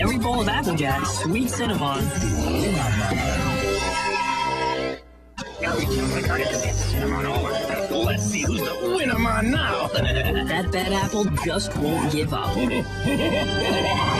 Every bowl of Applejack, sweet cinnamon. Let's see who's the winner now. that bad apple just won't give up.